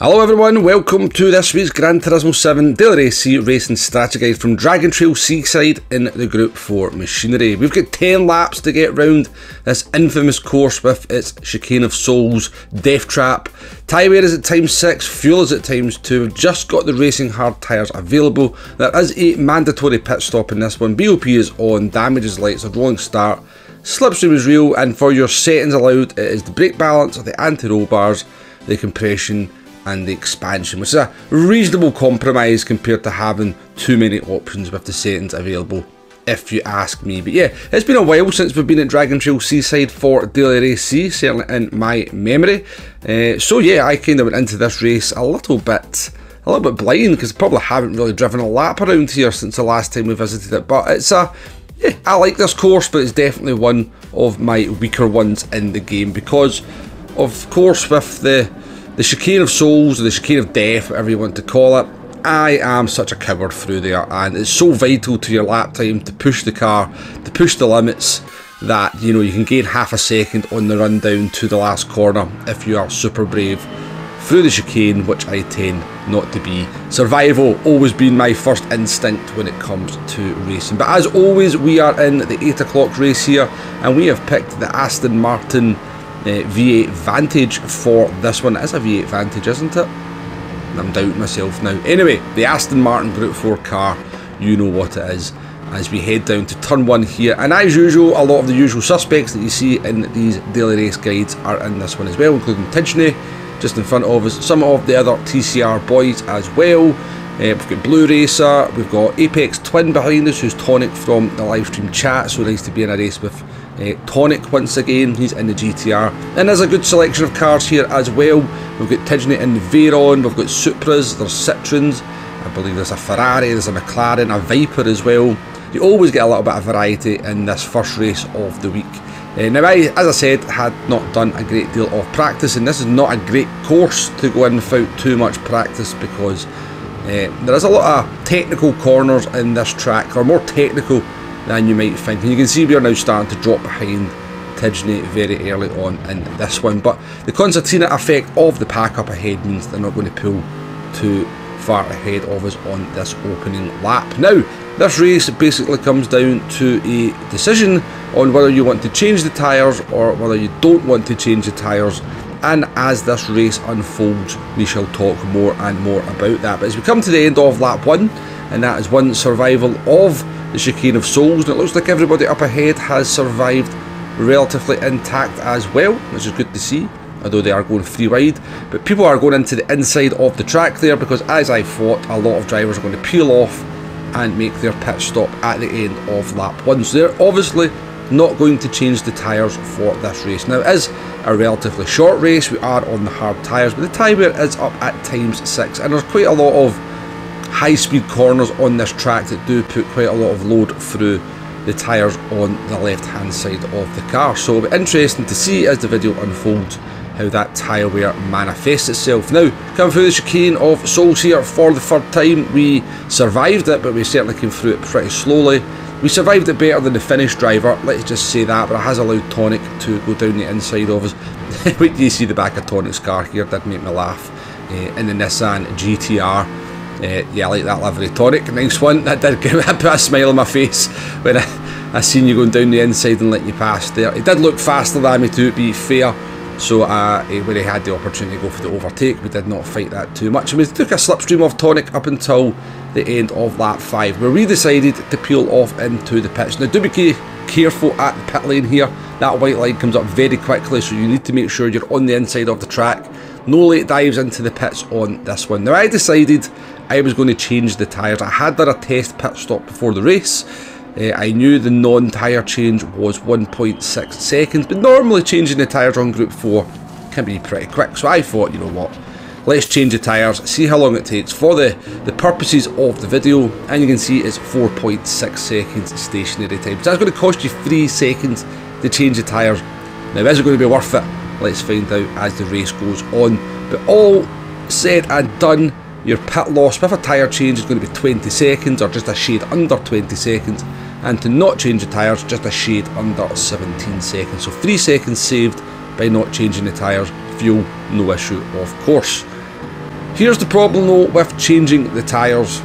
Hello everyone, welcome to this week's Gran Turismo 7 Daily Race Racing Strategy Guide from Dragon Trail Seaside in the Group 4 machinery. We've got 10 laps to get round this infamous course with its Chicane of Souls, Death Trap. Tyre wear is at times 6, fuel is at times 2. We've just got the racing hard tyres available. There is a mandatory pit stop in this one. BOP is on, damages lights, a rolling start. Slipstream is real and for your settings allowed it is the brake balance, the anti-roll bars, the compression and the expansion, which is a reasonable compromise compared to having too many options with the settings available, if you ask me. But yeah, it's been a while since we've been at Dragon Trail Seaside for Daily Race C, certainly in my memory. Uh, so yeah, I kind of went into this race a little bit a little bit blind because I probably haven't really driven a lap around here since the last time we visited it. But it's a, yeah, I like this course, but it's definitely one of my weaker ones in the game because, of course, with the the chicane of souls, or the chicane of death, whatever you want to call it. I am such a coward through there, and it's so vital to your lap time to push the car, to push the limits, that you know you can gain half a second on the run down to the last corner if you are super brave through the chicane, which I tend not to be. Survival always been my first instinct when it comes to racing. But as always, we are in the 8 o'clock race here, and we have picked the Aston Martin uh, V8 Vantage for this one. It is a V8 Vantage, isn't it? I'm doubting myself now. Anyway, the Aston Martin Group 4 car, you know what it is as we head down to turn one here. And as usual, a lot of the usual suspects that you see in these daily race guides are in this one as well, including Tidgeney, just in front of us, some of the other TCR boys as well. Uh, we've got Blue Racer, we've got Apex Twin behind us, who's Tonic from the live stream chat, so nice to be in a race with uh, Tonic once again, he's in the GTR. And there's a good selection of cars here as well. We've got in the Veyron, we've got Supras, there's Citroens, I believe there's a Ferrari, there's a McLaren, a Viper as well. You always get a little bit of variety in this first race of the week. Uh, now, I, as I said, had not done a great deal of practice, and this is not a great course to go in without too much practice because uh, there is a lot of technical corners in this track, or more technical than you might think. And you can see we are now starting to drop behind Tidgeney very early on in this one. But the concertina effect of the pack up ahead means they're not going to pull too far ahead of us on this opening lap. Now, this race basically comes down to a decision on whether you want to change the tyres or whether you don't want to change the tyres and as this race unfolds we shall talk more and more about that. But as we come to the end of lap 1 and that is one survival of the chicane of souls and it looks like everybody up ahead has survived relatively intact as well which is good to see although they are going free wide but people are going into the inside of the track there because as I thought a lot of drivers are going to peel off and make their pit stop at the end of lap 1 so they're obviously not going to change the tyres for this race now it is a relatively short race we are on the hard tyres but the tyre wear is up at times 6 and there's quite a lot of high speed corners on this track that do put quite a lot of load through the tyres on the left hand side of the car. So it'll be interesting to see as the video unfolds how that tyre wear manifests itself. Now, coming through the chicane of Souls here for the third time, we survived it, but we certainly came through it pretty slowly. We survived it better than the Finnish driver, let's just say that, but it has allowed Tonic to go down the inside of us. Wait till you see the back of Tonic's car here, did make me laugh. Uh, in the Nissan GTR. Uh, yeah, I like that livery. Tonic, nice one. That did give that put a smile on my face when I, I seen you going down the inside and let you pass there. It did look faster than me to be fair. So uh, eh, when he had the opportunity to go for the overtake, we did not fight that too much. And we took a slipstream of Tonic up until the end of lap 5, where we decided to peel off into the pitch. Now do be careful at the pit lane here. That white line comes up very quickly, so you need to make sure you're on the inside of the track. No late dives into the pits on this one. Now I decided I was going to change the tyres. I had done a test pit stop before the race. Uh, I knew the non-tyre change was 1.6 seconds, but normally changing the tyres on Group 4 can be pretty quick. So I thought, you know what, let's change the tyres, see how long it takes for the, the purposes of the video. And you can see it's 4.6 seconds stationary time. So that's going to cost you 3 seconds to change the tyres. Now is it going to be worth it? Let's find out as the race goes on. But all said and done, your pit loss with a tyre change is going to be 20 seconds or just a shade under 20 seconds and to not change the tyres just a shade under 17 seconds. So 3 seconds saved by not changing the tyres, fuel no issue of course. Here's the problem though with changing the tyres.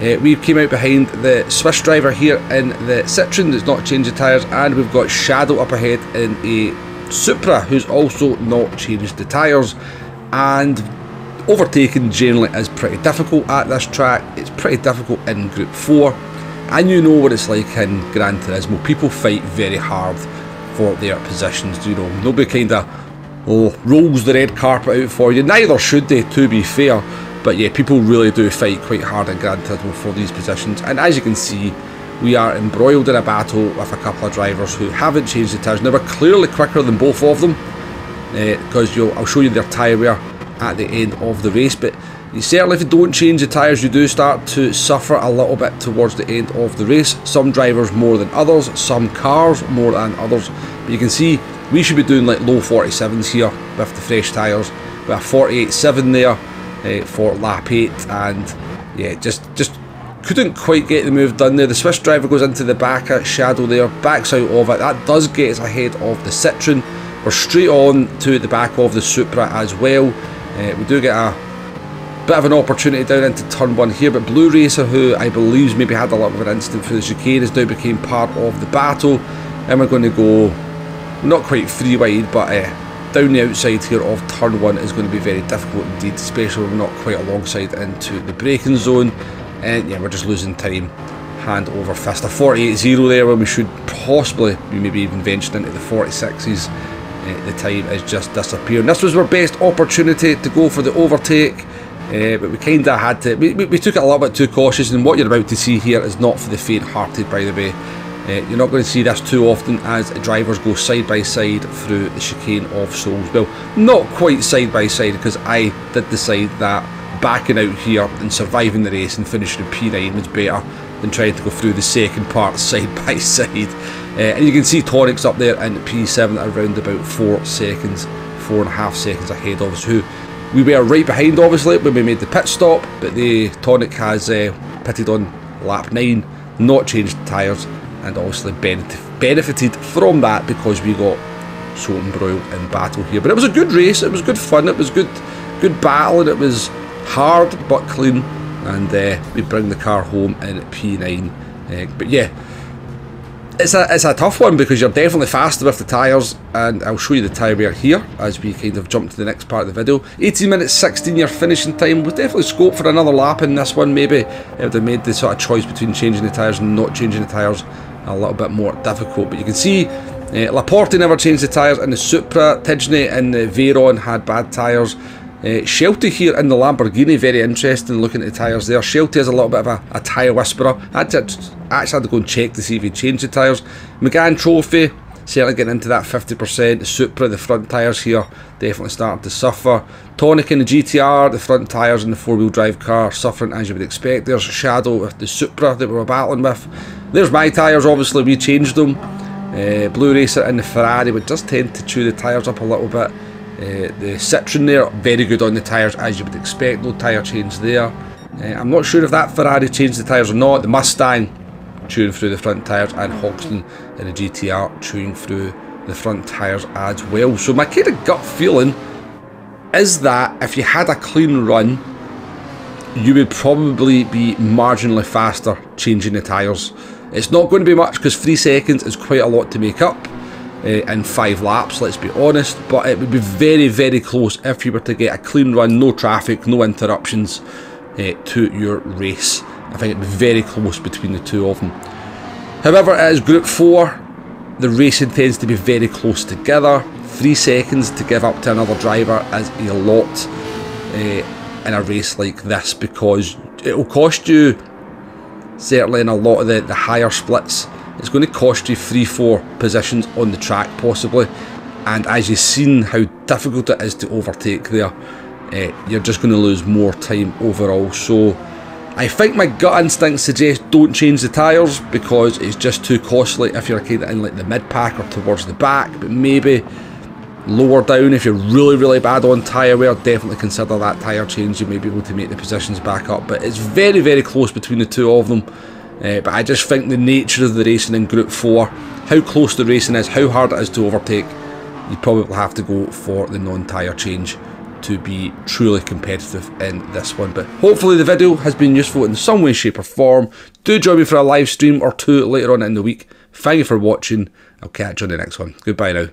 Uh, we came out behind the Swiss driver here in the Citroen that's not changed the tyres and we've got Shadow up ahead in a Supra who's also not changed the tyres and overtaking generally is pretty difficult at this track. It's pretty difficult in Group 4 and you know what it's like in Gran Turismo. People fight very hard for their positions, you know. Nobody kind of oh, rolls the red carpet out for you. Neither should they, to be fair. But yeah, people really do fight quite hard at Gran Turismo for these positions. And as you can see, we are embroiled in a battle with a couple of drivers who haven't changed the tyres. Now we're clearly quicker than both of them because uh, I'll show you their tyre wear at the end of the race. But you certainly, if you don't change the tyres, you do start to suffer a little bit towards the end of the race. Some drivers more than others, some cars more than others. But you can see we should be doing like low 47s here with the fresh tyres. We have 48.7 there uh, for lap 8 and yeah, just just couldn't quite get the move done there. The Swiss driver goes into the back at Shadow there, backs out of it. That does get us ahead of the Citroen. We're straight on to the back of the Supra as well. Uh, we do get a bit of an opportunity down into turn one here, but Blue Racer, who I believe maybe had a little bit of an incident for the chicane, has now became part of the battle, and we're going to go not quite three wide, but uh, down the outside here of turn one is going to be very difficult indeed, especially we're not quite alongside into the braking zone, and yeah, we're just losing time hand over fist. A 48-0 there when we should possibly be maybe even venturing into the 46s. Uh, the time is just disappearing. This was our best opportunity to go for the overtake. Uh, but we kind of had to, we, we, took it a little bit too cautious and what you're about to see here is not for the faint-hearted by the way. Uh, you're not going to see this too often as drivers go side by side through the chicane of Soulsville. Not quite side by side because I did decide that backing out here and surviving the race and finishing in P9 was better than trying to go through the second part side by side. Uh, and you can see Tonic's up there in P7 around about 4 seconds, 4.5 seconds ahead of us, who we were right behind obviously when we made the pit stop, but the Tonic has uh, pitted on lap 9, not changed tyres, and obviously benefited from that because we got so embroiled in battle here. But it was a good race, it was good fun, it was good good battle, and it was hard but clean, and uh, we bring the car home in P9. Uh, but yeah, it's a, it's a tough one because you're definitely faster with the tyres and I'll show you the tyre wear here as we kind of jump to the next part of the video. 18 minutes 16 your finishing time with definitely scope for another lap in this one maybe if they made the sort of choice between changing the tyres and not changing the tyres a little bit more difficult but you can see uh, Laporte never changed the tyres in the Supra, Tidgeney and the Veyron had bad tyres uh, Shelty here in the Lamborghini, very interesting looking at the tyres there. Shelty has a little bit of a, a tyre whisperer. I actually had to go and check to see if he changed the tyres. McGann Trophy, certainly getting into that 50%. The Supra, the front tyres here, definitely starting to suffer. Tonic in the GTR, the front tyres in the four-wheel drive car, suffering as you would expect. There's a Shadow with the Supra that we were battling with. There's my tyres, obviously we changed them. Uh, Blue Racer and the Ferrari would just tend to chew the tyres up a little bit. Uh, the Citroen there, very good on the tyres as you would expect, no tyre change there. Uh, I'm not sure if that Ferrari changed the tyres or not. The Mustang chewing through the front tyres and Hoxton in the GTR chewing through the front tyres as well. So my kind of gut feeling is that if you had a clean run, you would probably be marginally faster changing the tyres. It's not going to be much because three seconds is quite a lot to make up uh, in five laps, let's be honest. But it would be very, very close if you were to get a clean run, no traffic, no interruptions uh, to your race. I think it'd be very close between the two of them. However, as Group 4, the racing tends to be very close together. Three seconds to give up to another driver is a lot uh, in a race like this because it will cost you, certainly in a lot of the, the higher splits, it's going to cost you 3-4 positions on the track possibly and as you've seen how difficult it is to overtake there uh, you're just going to lose more time overall so I think my gut instinct suggests don't change the tyres because it's just too costly if you're kind of in like the mid pack or towards the back but maybe lower down if you're really really bad on tyre wear definitely consider that tyre change. You may be able to make the positions back up but it's very very close between the two of them. Uh, but I just think the nature of the racing in Group 4, how close the racing is, how hard it is to overtake, you probably have to go for the non-tyre change to be truly competitive in this one. But hopefully the video has been useful in some way, shape or form. Do join me for a live stream or two later on in the week. Thank you for watching. I'll catch you on the next one. Goodbye now.